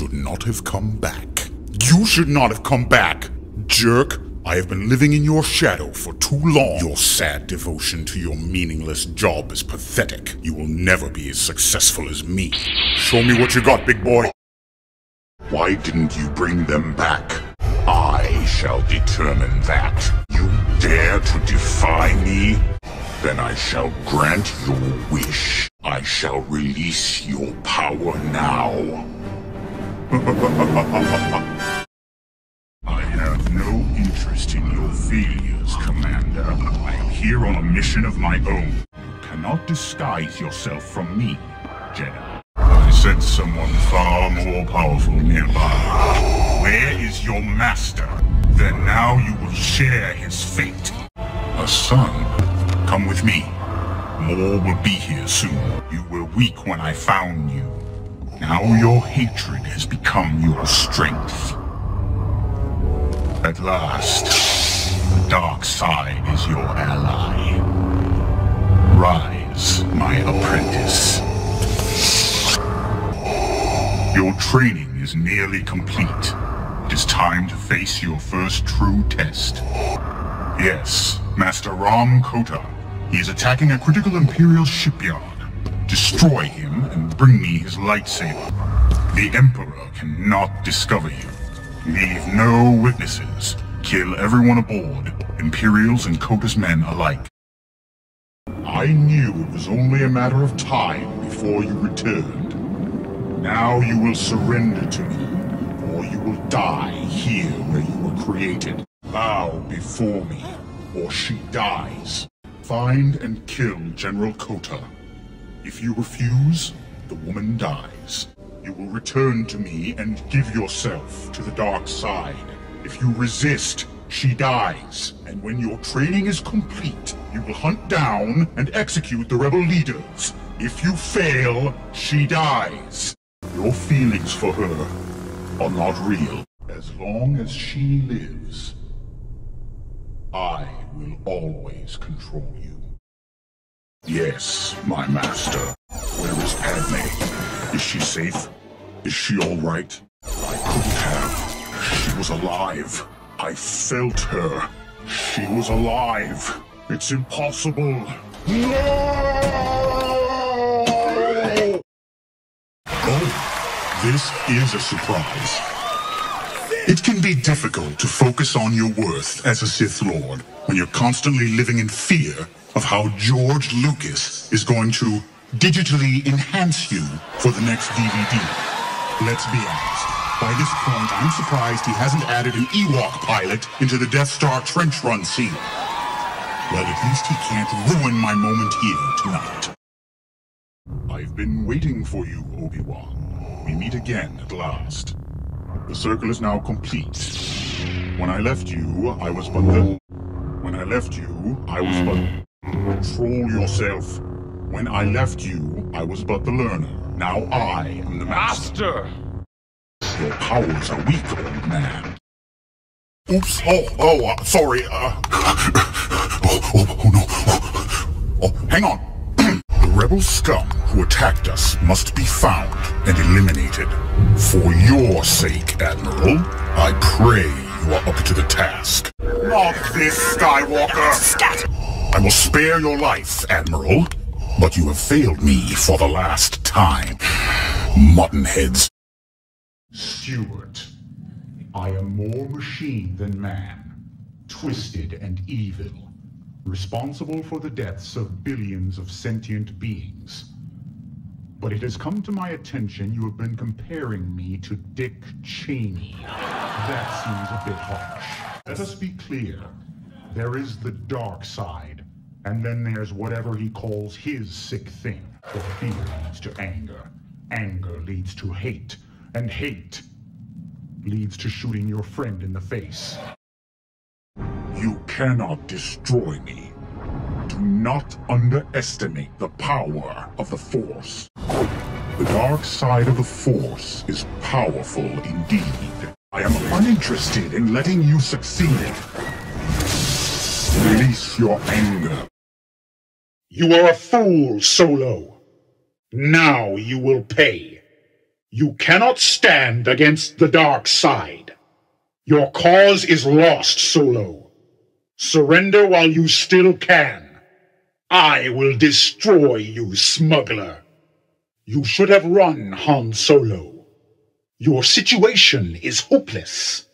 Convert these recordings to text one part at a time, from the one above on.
should not have come back. You should not have come back, jerk. I have been living in your shadow for too long. Your sad devotion to your meaningless job is pathetic. You will never be as successful as me. Show me what you got, big boy. Why didn't you bring them back? I shall determine that. You dare to defy me? Then I shall grant your wish. I shall release your power now. I have no interest in your failures, Commander. I am here on a mission of my own. You cannot disguise yourself from me, Jedi. I sense someone far more powerful nearby. Where is your master? Then now you will share his fate. A son, come with me. More will be here soon. You were weak when I found you. Now your hatred has become your strength. At last, the dark side is your ally. Rise, my apprentice. Your training is nearly complete. It is time to face your first true test. Yes, Master Rahm Kota. He is attacking a critical Imperial shipyard. Destroy him and bring me his lightsaber. The Emperor cannot discover you. Leave no witnesses. Kill everyone aboard, Imperials and Kota's men alike. I knew it was only a matter of time before you returned. Now you will surrender to me, or you will die here where you were created. Bow before me, or she dies. Find and kill General Kota. If you refuse, the woman dies. You will return to me and give yourself to the dark side. If you resist, she dies. And when your training is complete, you will hunt down and execute the rebel leaders. If you fail, she dies. Your feelings for her are not real. As long as she lives, I will always control you. Yes, my master. Where is Padme? Is she safe? Is she all right? I couldn't have. She was alive. I felt her. She was alive. It's impossible. No! Oh, this is a surprise. It can be difficult to focus on your worth as a Sith Lord when you're constantly living in fear of how George Lucas is going to digitally enhance you for the next DVD. Let's be honest. By this point, I'm surprised he hasn't added an Ewok pilot into the Death Star trench run scene. Well, at least he can't ruin my moment here tonight. I've been waiting for you, Obi-Wan. We meet again at last. The circle is now complete. When I left you, I was but the... When I left you, I was but... Control yourself. When I left you, I was but the learner. Now I am the master. Master! Your powers are weak, old man. Oops. Oh, oh, uh, sorry. Uh... oh, oh, oh, no. Oh, oh hang on. the rebel scum who attacked us must be found and eliminated. For your sake, Admiral, I pray you are up to the task. Not this, Skywalker! Scat! I will spare your life, Admiral, but you have failed me for the last time. Muttonheads. Stewart, I am more machine than man, twisted and evil, responsible for the deaths of billions of sentient beings. But it has come to my attention you have been comparing me to Dick Cheney. That seems a bit harsh. Let us be clear. There is the dark side, and then there's whatever he calls his sick thing. For fear leads to anger. Anger leads to hate. And hate leads to shooting your friend in the face. You cannot destroy me. Do not underestimate the power of the Force. The dark side of the Force is powerful indeed. I am uninterested in letting you succeed. Release your anger. You are a fool, Solo. Now you will pay. You cannot stand against the dark side. Your cause is lost, Solo. Surrender while you still can. I will destroy you, smuggler. You should have run, Han Solo. Your situation is hopeless.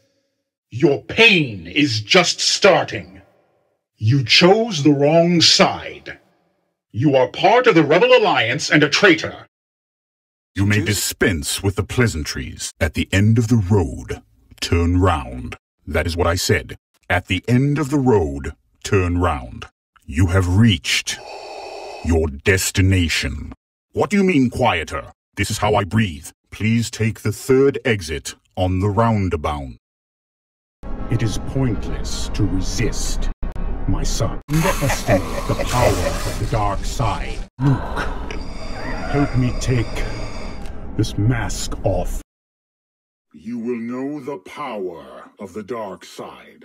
Your pain is just starting. You chose the wrong side. You are part of the Rebel Alliance and a traitor. You may dispense with the pleasantries. At the end of the road, turn round. That is what I said. At the end of the road, turn round. You have reached your destination. What do you mean quieter? This is how I breathe. Please take the third exit on the roundabout. It is pointless to resist, my son. Underestimate the power of the dark side. Luke, help me take this mask off. You will know the power of the dark side.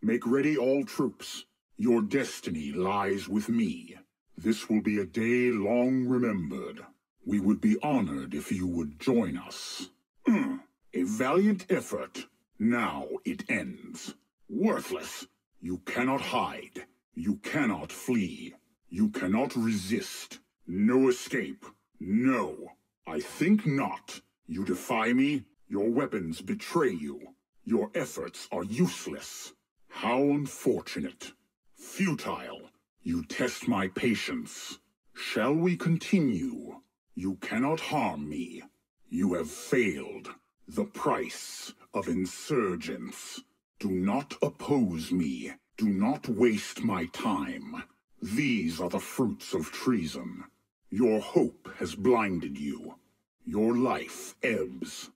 Make ready all troops. Your destiny lies with me. This will be a day long remembered. We would be honored if you would join us. Mm. a valiant effort. Now it ends. Worthless. You cannot hide. You cannot flee. You cannot resist. No escape. No. I think not. You defy me? Your weapons betray you. Your efforts are useless. How unfortunate. Futile. You test my patience. Shall we continue? You cannot harm me. You have failed. The price of insurgence. Do not oppose me. Do not waste my time. These are the fruits of treason. Your hope has blinded you. Your life ebbs.